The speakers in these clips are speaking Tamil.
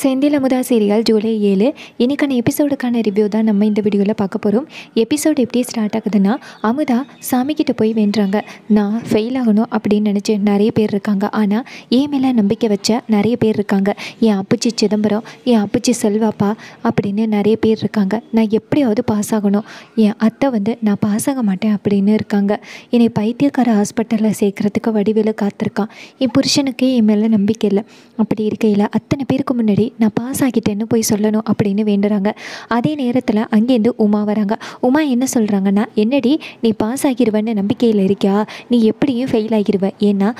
செந்தில் அமுதா சீரியல் ஜூலை ஏழு. இன்றைக்கான எபிசோடுக்கான ரிவ்யூ தான் நம்ம இந்த வீடியோவில் பார்க்க போகிறோம் எபிசோட் எப்படி ஸ்டார்ட் ஆகுதுன்னா அமுதா சாமிக்கிட்ட போய் வேண்டுறாங்க. நான் ஃபெயில் ஆகணும் அப்படின்னு நினச்சி நிறைய பேர் இருக்காங்க. ஆனால் என் மேலே நம்பிக்கை வச்ச நிறைய பேர் இருக்காங்க. என் அப்புச்சி சிதம்பரம் என் அப்புச்சி செல்வாப்பா அப்படின்னு நிறைய பேர் இருக்காங்க. நான் எப்படியாவது பாஸ் ஆகணும். என் அத்தை வந்து நான் பாஸ் ஆக மாட்டேன் அப்படின்னு இருக்காங்க. என்னை பைத்தியக்கார ஹாஸ்பிட்டலில் சேர்க்குறதுக்கு வடிவில் காத்திருக்கான். என் புருஷனுக்கே என் மேலே நம்பிக்கை இல்லை. அப்படி இருக்கையில் அத்தனை பேருக்கு முன்னாடி நான் பாஸ் ஆகிட்டேன்னு போய் சொல்லணும் அப்படின்னு வேண்டுறாங்க. அதே நேரத்தில் அங்கேருந்து உமா வராங்க. உமா என்ன சொல்கிறாங்கன்னா என்னடி நீ பாஸ் ஆகிடுவேன்னு நம்பிக்கையில் இருக்கியா? நீ எப்படியும் ஃபெயில் ஆகிடுவ ஏன்னா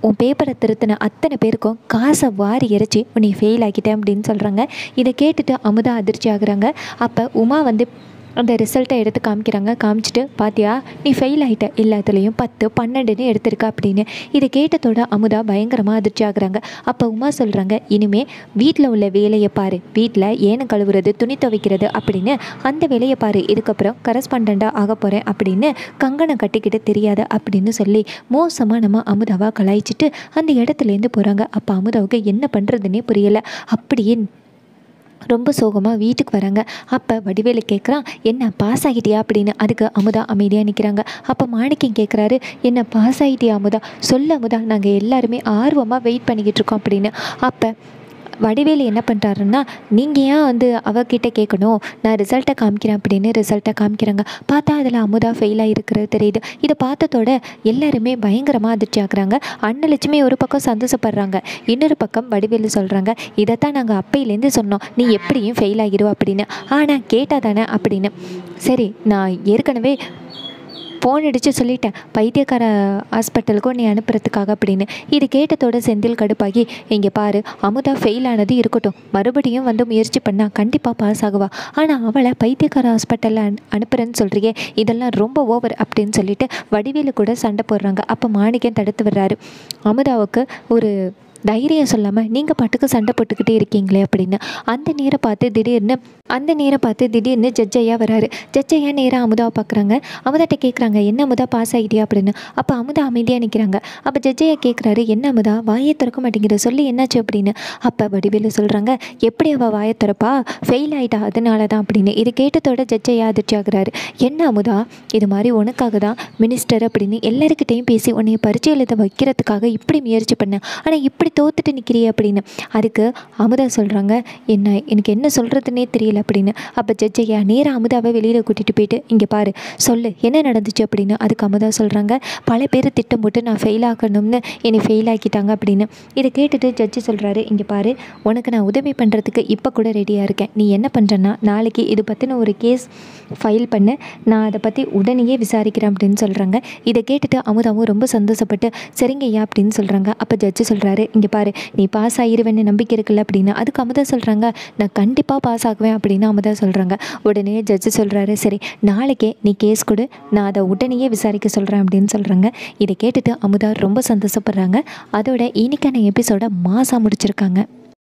உன் பேப்பரை திருத்தின அத்தனை பேருக்கும் காசை வாரி இறைச்சி உன்னை ஃபெயில் ஆகிட்டேன் அப்படின்னு சொல்கிறாங்க இதை கேட்டுட்டு அமுதா அதிர்ச்சி ஆகுறாங்க. அப்போ உமா வந்து அந்த ரிசல்ட்டை எடுத்து காமிக்கிறாங்க. காமிச்சிட்டு பாத்தியா நீ ஃபெயில் ஆகிட்ட எல்லாத்துலேயும் பத்து பன்னெண்டுன்னு எடுத்திருக்க அப்படின்னு. இதை கேட்டதோட அமுதா பயங்கரமாக அதிர்ச்சி ஆகுறாங்க. அப்போ உமா சொல்கிறாங்க இனிமே வீட்டில் உள்ள வேலையை பாரு. வீட்டில் ஏனை கழுவுறது துணி துவைக்கிறது அப்படின்னு. அந்த வேலையை பாரு. இதுக்கப்புறம் கரஸ்பாண்டாக ஆக போகிறேன் அப்படின்னு. கங்கணம் கட்டிக்கிட்டு தெரியாது அப்படின்னு சொல்லி மோசமாக நம்ம அமுதாவாக கலாய்ச்சிட்டு அந்த இடத்துலேருந்து போகிறாங்க அப்போ அமுதாவுக்கு என்ன பண்ணுறதுன்னே புரியலை. அப்படியே ரொம்ப சோகமாக வீட்டுக்கு வராங்க. அப்போ வடிவேலு கேட்குறான் என்ன பாஸ் ஆகிட்டியா? அப்படின்னு. அதுக்கு அமுதா அமைதியாக நிற்கிறாங்க அப்போ மாணிக்கம் கேட்குறாரு என்ன பாஸ் ஆகிட்டியா அமுதா? சொல்ல அமுதா நாங்கள் எல்லாருமே ஆர்வமாக வெயிட் பண்ணிக்கிட்டு இருக்கோம் அப்படின்னு. அப்போ வடிவேலு என்ன பண்ணுறாருன்னா நீங்கள் ஏன் வந்து அவகிட்ட கேட்கணும் நான் ரிசல்ட்டை காமிக்கிறேன் அப்படின்னு ரிசல்ட்டை காமிக்கிறாங்க. பார்த்தா அதில் அமுதா ஃபெயிலாக இருக்கிறது தெரியுது. இதை பார்த்ததோட எல்லாருமே பயங்கரமாக அதிர்ச்சி ஆகுறாங்க. அன்னலட்சுமி ஒரு பக்கம் சந்தோஷப்படுறாங்க. இன்னொரு பக்கம் வடிவேலு சொல்கிறாங்க இதைத்தான் நாங்கள் அப்பையிலேருந்து சொன்னோம். நீ எப்படியும் ஃபெயில் ஆகிடுவோம் அப்படின்னு. ஆனால் கேட்டால் தானே அப்படின்னு. சரி நான் ஏற்கனவே ஃபோன் அடித்து சொல்லிட்டேன் பைத்தியக்கார ஹாஸ்பிட்டலுக்கும் நீ அனுப்புறதுக்காக அப்படின்னு. இது கேட்டதோட செந்தில் கடுப்பாகி இங்கே பாரு அமுதா ஃபெயில் ஆனது இருக்கட்டும். மறுபடியும் வந்து முயற்சி பண்ணால் கண்டிப்பாக பாஸ் ஆகுவா. ஆனால் அவளை பைத்தியக்கார ஹாஸ்பிட்டலில் அனு அனுப்புகிறேன்னு சொல்கிறியே இதெல்லாம் ரொம்ப ஓவர் அப்படின்னு சொல்லிட்டு வடிவேலு கூட சண்டை போடுறாங்க. அப்போ மாணிக்கம் தடுத்து வர்றாரு அமுதாவுக்கு ஒரு தைரியம் சொல்லாமல் நீங்கள் பாட்டுக்கு சண்டை போட்டுக்கிட்டே இருக்கீங்களே அப்படின்னு அந்த நேரம் பார்த்து திடீர்னு அந்த நேரம் பார்த்து திடீர்னு ஜட்ஜையா வராரு. ஜட்ஜையா நேராக அமுதாவை பார்க்குறாங்க. அமுதாட்ட கேட்குறாங்க என்ன அமுதா பாஸ் ஆகிட்டியா அப்படின்னு. அப்போ அமுதா அமைதியாக நிற்கிறாங்க அப்போ ஜட்ஜையா கேட்குறாரு என்ன அமுதா வாயை திறக்க மாட்டேங்கிற சொல்லி என்னாச்சு? அப்படின்னு. அப்போ வடிவேலு சொல்கிறாங்க எப்படி அவள் வாயை திறப்பா? ஃபெயில் ஆகிட்டா அதனால தான் அப்படின்னு. இது கேட்டதோட ஜட்ஜையா அதிர்ச்சி ஆகுறாரு. என்ன அமுதா? இது மாதிரி உனக்காக தான் மினிஸ்டர் அப்படின்னு எல்லாருக்கிட்டையும் பேசி உன்னை பரிச்சை எழுத வைக்கிறதுக்காக இப்படி முயற்சி பண்ணேன் ஆனால் இப்படி தோத்துட்டு நிற்கிறியே அப்படின்னு. அதுக்கு அமுதா சொல்கிறாங்க என்ன எனக்கு என்ன சொல்கிறதுனே தெரியல அப்படின்னு. அப்போ ஜட்ஜையா நேராக அமுதாவை வெளியில் கூட்டிகிட்டு போயிட்டு இங்கே பாரு சொல்லு என்ன நடந்துச்சு அப்படின்னு. அதுக்கு அமுதா சொல்கிறாங்க பல பேர் திட்டம் போட்டு நான் ஃபெயில் ஆகணும்னு என்னை ஃபெயில் ஆக்கிட்டாங்க அப்படின்னு. இதை கேட்டுட்டு ஜட்ஜி சொல்கிறாரு இங்கே பாரு உனக்கு நான் உதவி பண்ணுறதுக்கு இப்போ கூட ரெடியாக இருக்கேன். நீ என்ன பண்ணுறன்னா நாளைக்கு இது பற்றின ஒரு கேஸ் ஃபைல் பண்ணு. நான் அதை பற்றி உடனேயே விசாரிக்கிறேன் அப்படின்னு சொல்கிறாங்க இதை கேட்டுட்டு அமுதாவும் ரொம்ப சந்தோஷப்பட்டு சரிங்க ஐயா அப்படின்னு சொல்கிறாங்க அப்போ ஜட்ஜி சொல்கிறாரு இங்கே பாரு நீ பாஸ் ஆகிருவேன்னு நம்பிக்கை இருக்குல்ல அப்படின்னு அதுக்கு அமுதா சொல்கிறாங்க நான் கண்டிப்பாக பாஸ் ஆகுவேன் அப்படின்னு அமுதா சொல்கிறாங்க உடனே ஜட்ஜு சொல்கிறாரு சரி நாளைக்கே நீ கேஸ் கொடு நான் அதை உடனேயே விசாரிக்க சொல்கிறேன் அப்படின்னு சொல்கிறாங்க இதை கேட்டுட்டு அமுதா ரொம்ப சந்தோஷப்படுறாங்க. அதோட இன்னைக்கான எபிசோட மாசாக முடிச்சிருக்காங்க.